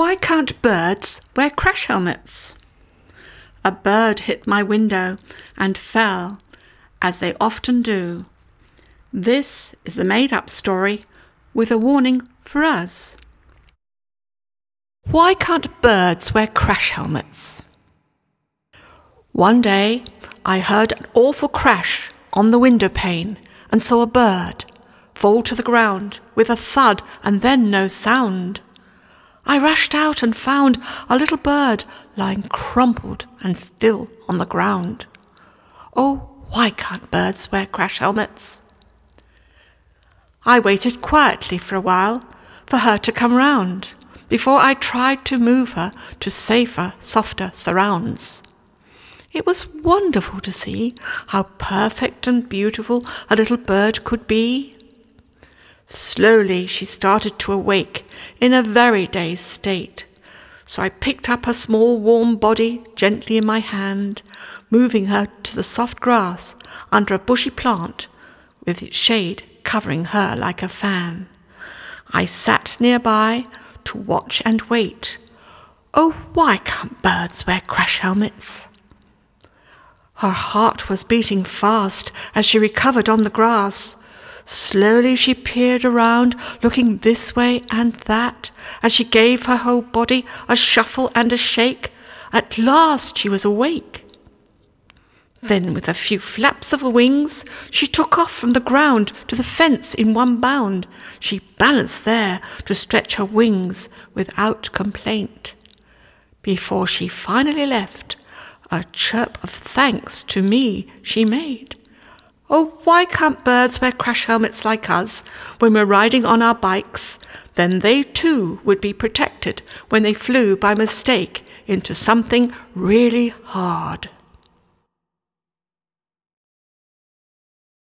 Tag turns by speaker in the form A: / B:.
A: Why can't birds wear crash helmets? A bird hit my window and fell, as they often do. This is a made up story with a warning for us. Why can't birds wear crash helmets? One day I heard an awful crash on the window pane and saw a bird fall to the ground with a thud and then no sound. I rushed out and found a little bird lying crumpled and still on the ground. Oh, why can't birds wear crash helmets? I waited quietly for a while for her to come round before I tried to move her to safer, softer surrounds. It was wonderful to see how perfect and beautiful a little bird could be. Slowly she started to awake in a very dazed state. So I picked up her small warm body gently in my hand, moving her to the soft grass under a bushy plant with its shade covering her like a fan. I sat nearby to watch and wait. Oh, why can't birds wear crash helmets? Her heart was beating fast as she recovered on the grass. Slowly she peered around, looking this way and that, as she gave her whole body a shuffle and a shake. At last she was awake. Then, with a few flaps of her wings, she took off from the ground to the fence in one bound. She balanced there to stretch her wings without complaint. Before she finally left, a chirp of thanks to me she made. Oh, why can't birds wear crash helmets like us when we're riding on our bikes? Then they too would be protected when they flew by mistake into something really hard.